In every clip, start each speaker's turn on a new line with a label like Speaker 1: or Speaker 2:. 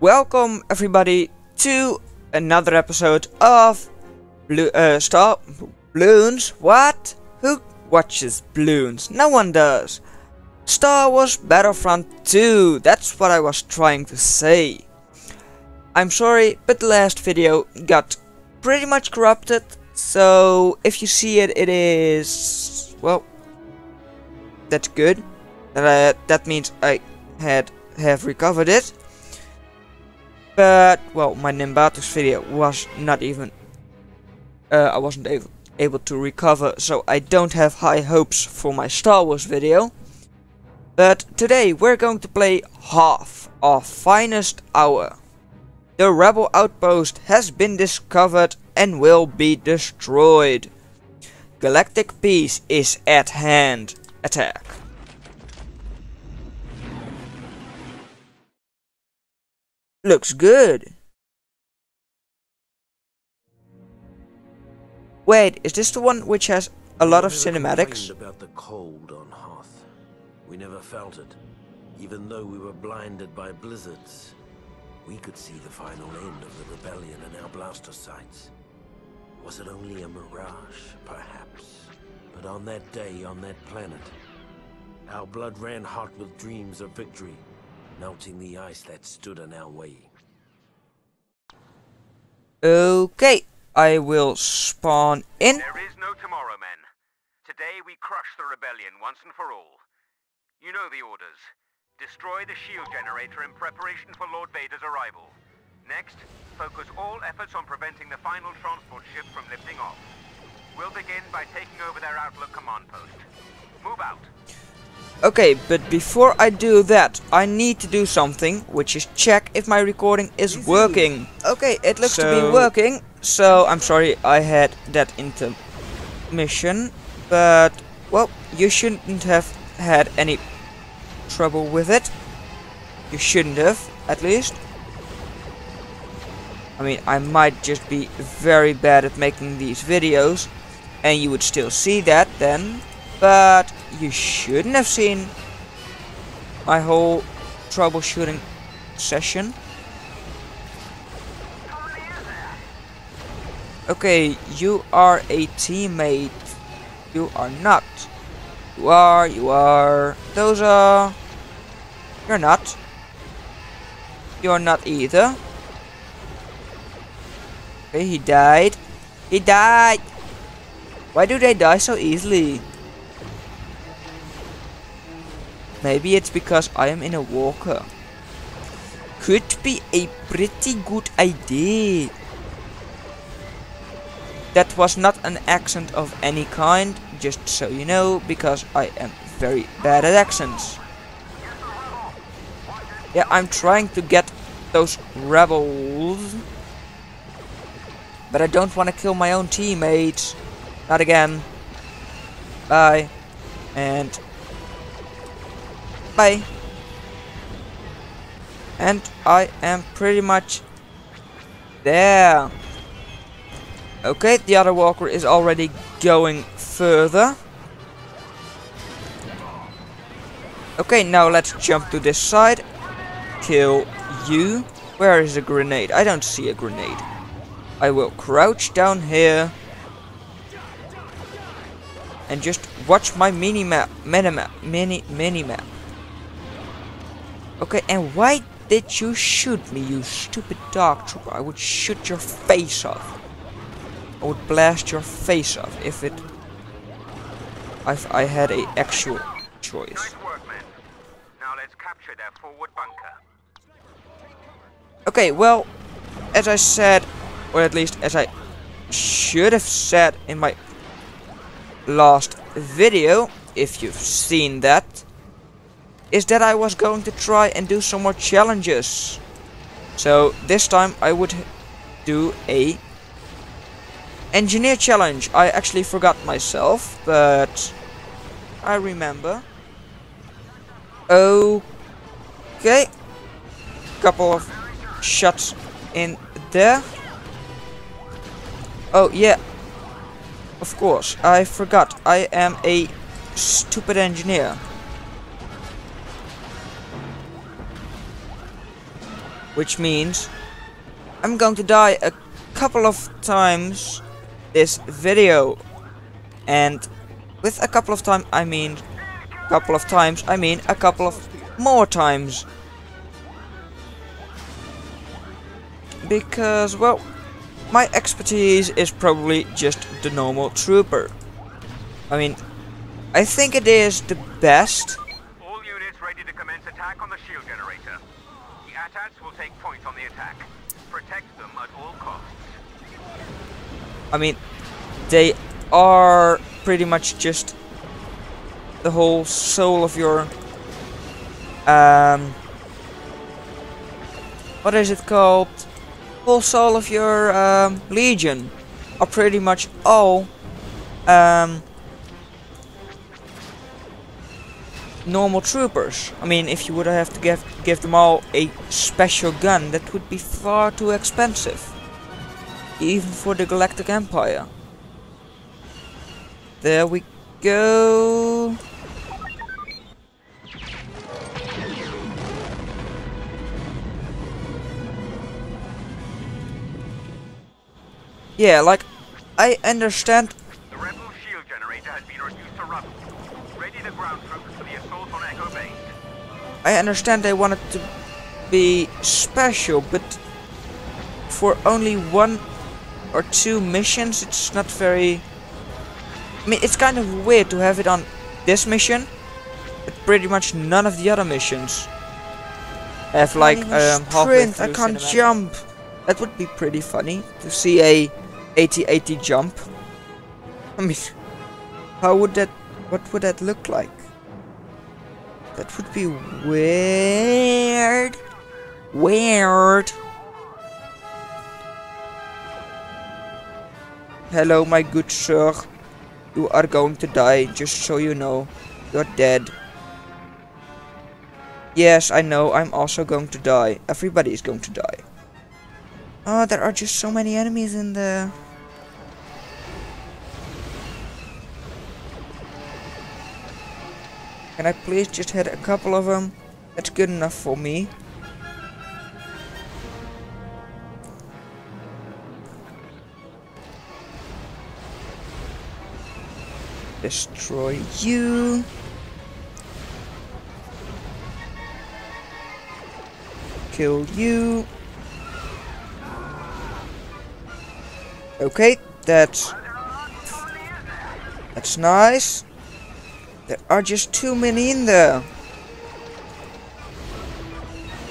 Speaker 1: Welcome everybody to another episode of Blue uh, Star Bloons. What? Who watches Bloons? No one does. Star Wars Battlefront 2. That's what I was trying to say. I'm sorry, but the last video got pretty much corrupted. So if you see it, it is well. That's good. That uh, that means I had have recovered it. But, well, my Nimbatus video was not even... Uh, I wasn't able, able to recover, so I don't have high hopes for my Star Wars video. But today we're going to play half of Finest Hour. The rebel outpost has been discovered and will be destroyed. Galactic peace is at hand. Attack. Looks good. Wait, is this the one which has a lot of cinematics?
Speaker 2: about the cold on Hoth. We never felt it, even though we were blinded by blizzards. We could see the final end of the rebellion in our blaster sights. Was it only a mirage, perhaps? But on that day, on that planet, our blood ran hot with dreams of victory melting the ice that stood in our way.
Speaker 1: Okay, I will spawn in.
Speaker 3: There is no tomorrow, men. Today we crush the rebellion once and for all. You know the orders. Destroy the shield generator in preparation for Lord Vader's arrival. Next, focus all efforts on preventing the final transport ship from lifting off. We'll begin by taking over their Outlook command post. Move out.
Speaker 1: Okay, but before I do that, I need to do something, which is check if my recording is working. Okay, it looks to be working, so I'm sorry I had that intermission, but, well, you shouldn't have had any trouble with it. You shouldn't have, at least. I mean, I might just be very bad at making these videos, and you would still see that then, but you shouldn't have seen my whole troubleshooting session. Okay, you are a teammate. You are not. You are, you are. Those are. You're not. You're not either. Okay, he died. He died! Why do they die so easily? Maybe it's because I am in a walker. Could be a pretty good idea. That was not an accent of any kind, just so you know, because I am very bad at accents. Yeah, I'm trying to get those rebels. But I don't want to kill my own teammates. Not again. Bye. And Bye. And I am pretty much there. Okay, the other walker is already going further. Okay, now let's jump to this side. Kill you. Where is a grenade? I don't see a grenade. I will crouch down here. And just watch my mini map, Mini-map. mini Okay, and why did you shoot me, you stupid dark trooper? I would shoot your face off. I would blast your face off if it... If I had a actual choice.
Speaker 3: Nice work, men. Now let's capture their forward bunker.
Speaker 1: Okay, well, as I said, or at least as I should have said in my last video, if you've seen that, is that I was going to try and do some more challenges. So this time I would do a engineer challenge. I actually forgot myself, but I remember. Oh okay. Couple of shots in there. Oh yeah. Of course, I forgot. I am a stupid engineer. Which means I'm going to die a couple of times this video. And with a couple of times, I mean a couple of times, I mean a couple of more times. Because, well, my expertise is probably just the normal trooper. I mean, I think it is the best.
Speaker 3: All units ready to commence attack on the shield generator. The will take point on the attack. Protect them at all costs.
Speaker 1: I mean, they are pretty much just the whole soul of your um what is it called whole soul of your um, legion are pretty much all um normal troopers I mean if you would have to give give them all a special gun that would be far too expensive even for the Galactic Empire there we go Yeah, like, I understand.
Speaker 3: The rebel shield generator has been reduced to rubble. Ready the ground
Speaker 1: I understand they wanted to be special, but for only one or two missions, it's not very. I mean, it's kind of weird to have it on this mission, but pretty much none of the other missions have like um,
Speaker 4: sprint, I can't
Speaker 1: cinematic.
Speaker 4: jump.
Speaker 1: That would be pretty funny to see a AT-AT jump. I mean, how would that? What would that look like? That would be weird. Weird. Hello, my good sir. You are going to die, just so you know. You're dead. Yes, I know, I'm also going to die. Everybody is going to die. Oh, there are just so many enemies in there. Can I please just hit a couple of them? That's good enough for me. Destroy you. Kill you. Okay, that's that's nice. There are just too many in there.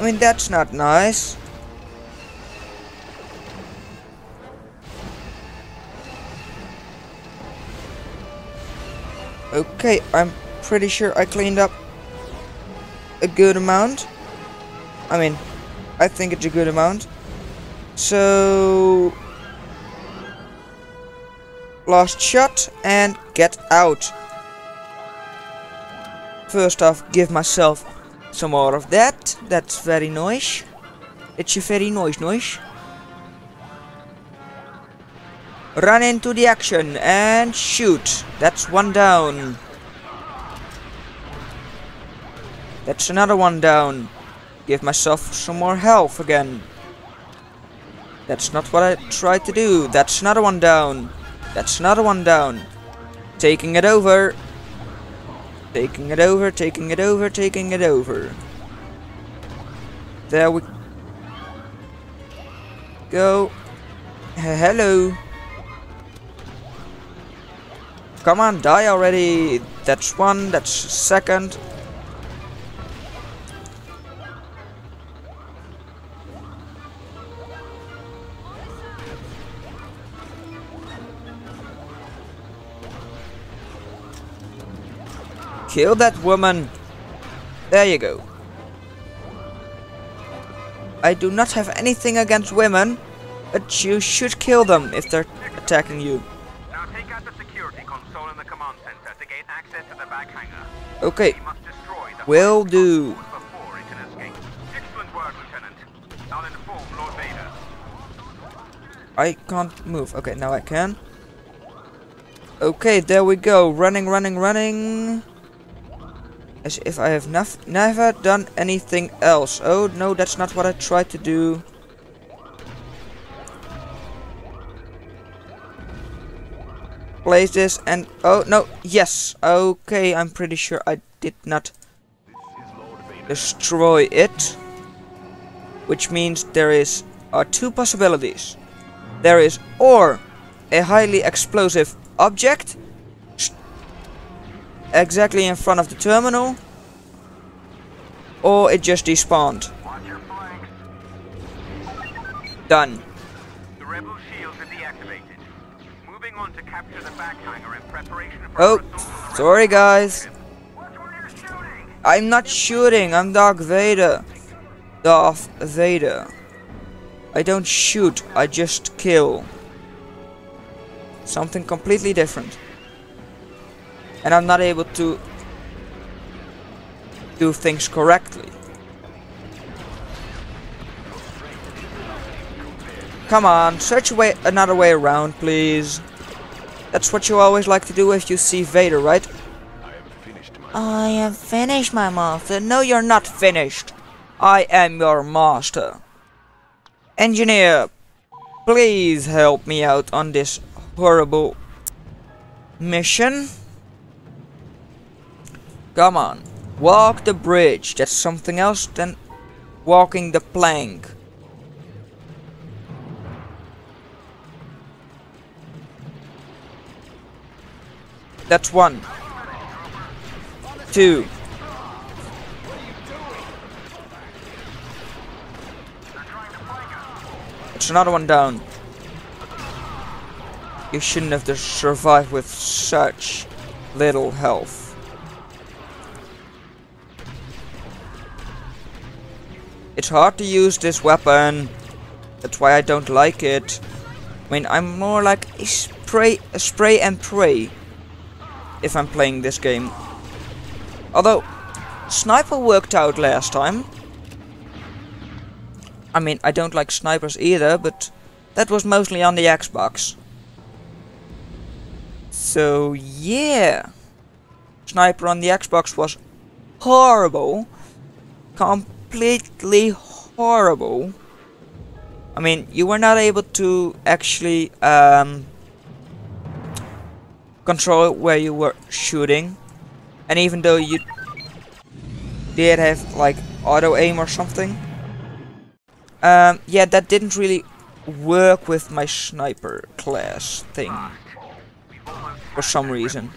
Speaker 1: I mean, that's not nice. Okay, I'm pretty sure I cleaned up a good amount. I mean, I think it's a good amount. So, last shot and get out. First off, give myself some more of that. That's very nice. It's very nice, nice. Run into the action and shoot. That's one down. That's another one down. Give myself some more health again. That's not what I tried to do. That's another one down. That's another one down. Taking it over. Taking it over, taking it over, taking it over. There we go. Hello. Come on, die already. That's one, that's second. Kill that woman. There you go. I do not have anything against women, but you should kill them if they're attacking you.
Speaker 3: Now take out the security console in the command center to gain access to the back hangar.
Speaker 1: Okay,
Speaker 3: We
Speaker 1: Will do.
Speaker 3: consoles before it can escape. Excellent work, Lieutenant. I'll inform Lord Vader.
Speaker 1: I can't move. Okay, now I can. Okay, there we go. Running, running, running. As if I have never done anything else. Oh, no, that's not what I tried to do. Place this and... Oh, no. Yes. Okay, I'm pretty sure I did not destroy it. Which means there is are two possibilities. There is or a highly explosive object exactly in front of the terminal or it just despawned. Done.
Speaker 3: The rebel shields are deactivated. Moving on to capture the back hangar in preparation for
Speaker 1: Oh, sorry guys.
Speaker 3: Watch where you're shooting!
Speaker 1: I'm not shooting, I'm Darth Vader. Darth Vader. I don't shoot, I just kill. Something completely different. And I'm not able to do things correctly. Come on, search way another way around, please. That's what you always like to do if you see Vader, right? I am finished, my master. No, you're not finished. I am your master. Engineer, please help me out on this horrible mission. Come on. Walk the bridge. That's something else than walking the plank. That's one. Two. It's another one down. You shouldn't have to survive with such little health. It's hard to use this weapon. That's why I don't like it. I mean, I'm more like a spray, a spray and pray if I'm playing this game. Although, sniper worked out last time. I mean, I don't like snipers either, but that was mostly on the Xbox. So, yeah. Sniper on the Xbox was horrible. Completely horrible. I mean, you were not able to actually um, control where you were shooting. And even though you did have like auto aim or something, um, yeah, that didn't really work with my sniper class thing for some reason.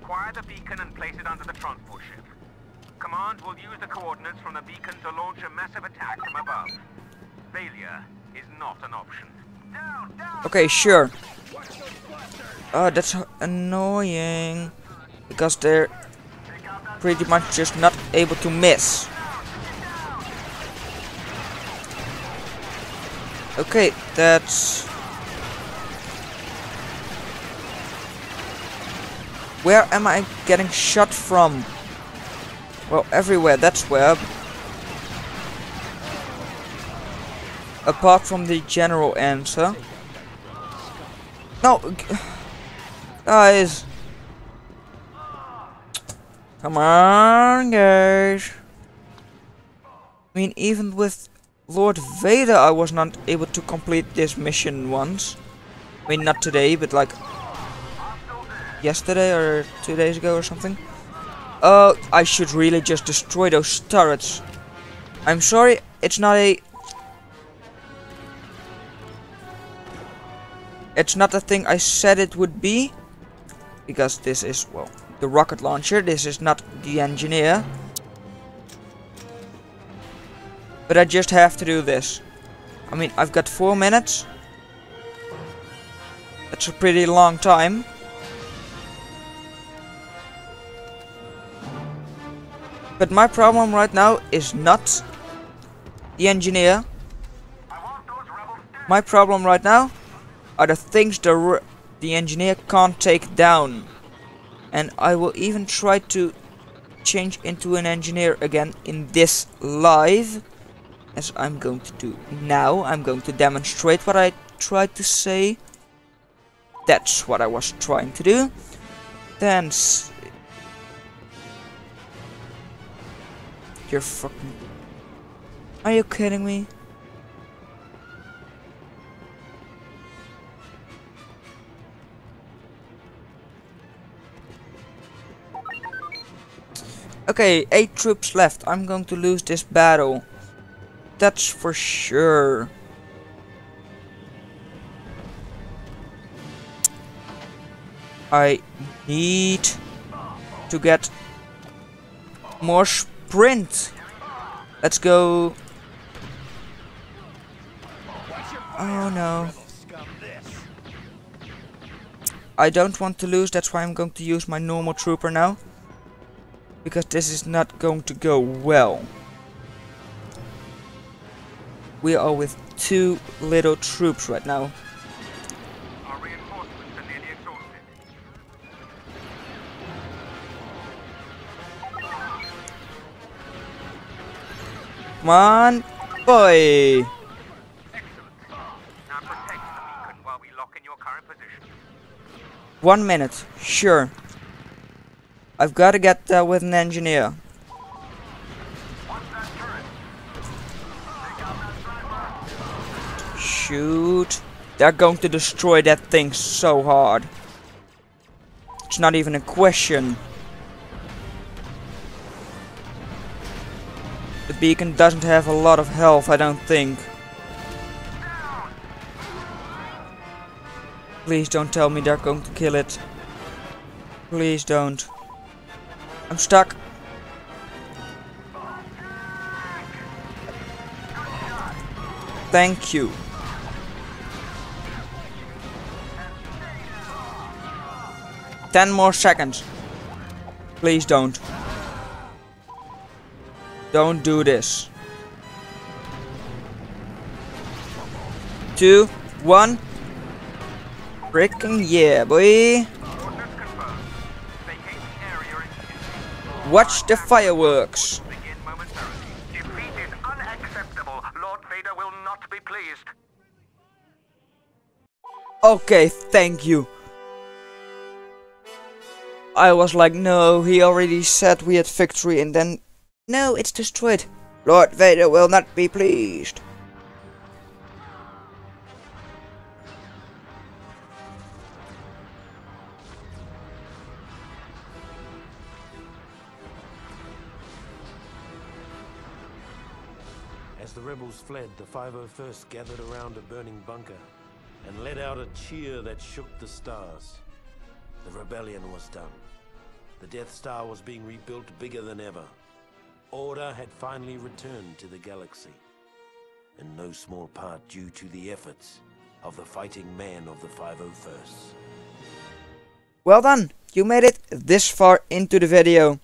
Speaker 3: Acquire the beacon and place it under the transport ship. Command will use the coordinates from the beacon to launch a massive attack from above. Failure is not an option. Down, down!
Speaker 1: Okay, sure. Oh, that's annoying. Because they're pretty much just not able to miss. Okay, that's... Where am I getting shot from? Well, everywhere, that's where. Apart from the general answer. No, guys. Come on, guys. I mean, even with Lord Vader, I was not able to complete this mission once. I mean, not today, but like yesterday or two days ago or something. Oh, I should really just destroy those turrets. I'm sorry, it's not a It's not the thing I said it would be. Because this is, well, the rocket launcher. This is not the engineer. But I just have to do this. I mean, I've got four minutes. That's a pretty long time. But my problem right now is not the engineer. My problem right now are the things the the engineer can't take down. And I will even try to change into an engineer again in this live. As I'm going to do now. I'm going to demonstrate what I tried to say. That's what I was trying to do. Then... You're fucking... Are you kidding me? Okay, 8 troops left. I'm going to lose this battle. That's for sure. I need to get more sprint. Let's go. Oh no. I don't want to lose, that's why I'm going to use my normal trooper now. Because this is not going to go well. We are with two little troops right now.
Speaker 3: Your current position.
Speaker 1: One minute, sure. I've got to get there with an engineer. Shoot. They're going to destroy that thing so hard. It's not even a question. Beacon doesn't have a lot of health, I don't think. Please don't tell me they're going to kill it. Please don't. I'm stuck. Thank you. Ten more seconds. Please don't. Don't do this. Two, one. Freaking yeah, boy. Watch the fireworks. Okay, thank you. I was like, no, he already said we had victory, and then, no, it's destroyed. Lord Vader will not be pleased.
Speaker 2: As the rebels fled, the 501st gathered around a burning bunker and let out a cheer that shook the stars. The rebellion was done. The Death Star was being rebuilt bigger than ever. Order had finally returned to the galaxy. In no small part due to the efforts of the fighting men of the 501st.
Speaker 1: Well done, you made it this far into the video.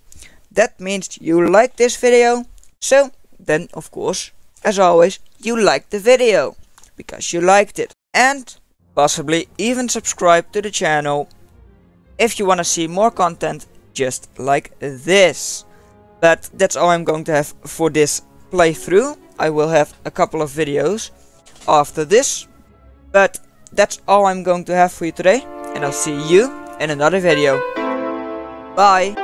Speaker 1: That means you liked this video. So, then of course, as always, you liked the video. Because you liked it. And possibly even subscribe to the channel if you want to see more content just like this. But that's all I'm going to have for this playthrough. I will have a couple of videos after this. But that's all I'm going to have for you today. And I'll see you in another video. Bye!